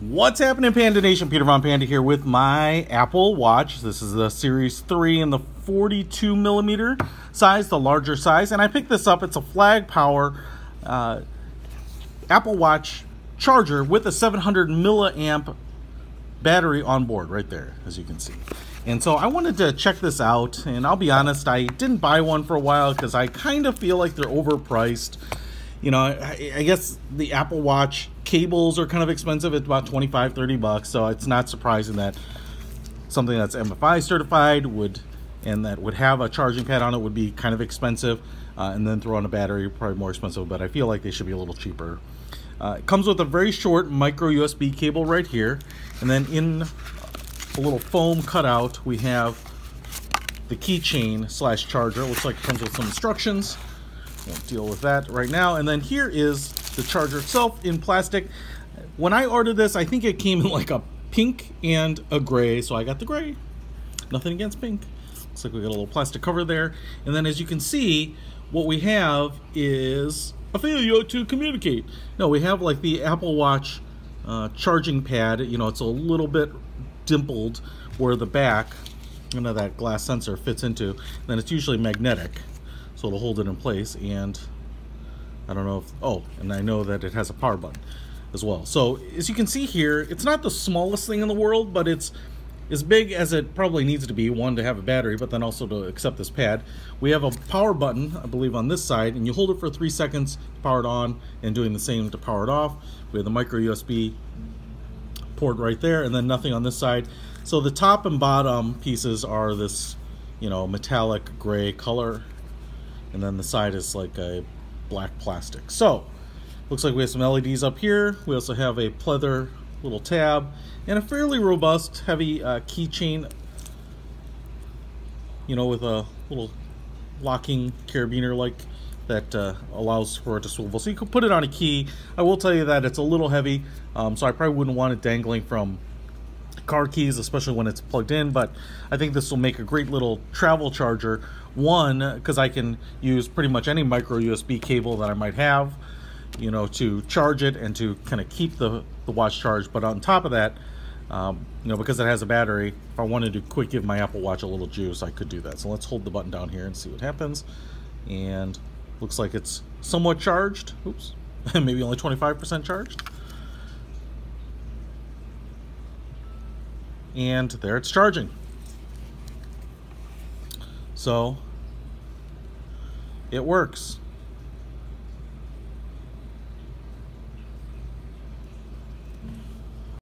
What's happening, Panda Nation? Peter Von Panda here with my Apple Watch. This is the Series 3 in the 42 millimeter size, the larger size. And I picked this up. It's a FLAGPOWER uh, Apple Watch charger with a 700 milliamp battery on board right there, as you can see. And so I wanted to check this out. And I'll be honest, I didn't buy one for a while because I kind of feel like they're overpriced you know, I, I, guess the Apple Watch cables are kind of expensive. It's about 25, 30 bucks. So it's not surprising that something that's MFI certified would and that would have a charging pad on it would be kind of expensive. Uh, and then throw on a battery, probably more expensive, but I feel like they should be a little cheaper. Uh, it comes with a very short micro USB cable right here. And then in a little foam cutout, we have the keychain slash charger. Looks like it comes with some instructions. Won't deal with that right now. And then here is the charger itself in plastic. When I ordered this, I think it came in like a pink and a gray, so I got the gray. Nothing against pink. Looks like we got a little plastic cover there. And then as you can see, what we have is a failure to communicate. No, we have like the Apple Watch uh, charging pad. You know, it's a little bit dimpled where the back, you know, that glass sensor fits into. Then it's usually magnetic so it'll hold it in place and I don't know if oh and I know that it has a power button as well. So as you can see here it's not the smallest thing in the world but it's as big as it probably needs to be one to have a battery but then also to accept this pad. We have a power button I believe on this side and you hold it for three seconds to power it on and doing the same to power it off. We have the micro USB port right there and then nothing on this side. So the top and bottom pieces are this you know metallic gray color and then the side is like a black plastic. So, looks like we have some LEDs up here. We also have a pleather little tab and a fairly robust, heavy uh, keychain, you know, with a little locking carabiner like that uh, allows for it to swivel. So you can put it on a key. I will tell you that it's a little heavy, um, so I probably wouldn't want it dangling from car keys, especially when it's plugged in, but I think this will make a great little travel charger. One, because I can use pretty much any micro USB cable that I might have, you know, to charge it and to kind of keep the, the watch charged. But on top of that, um, you know, because it has a battery, if I wanted to quick give my Apple Watch a little juice, I could do that. So let's hold the button down here and see what happens. And looks like it's somewhat charged. Oops, maybe only 25% charged. And there it's charging. So it works.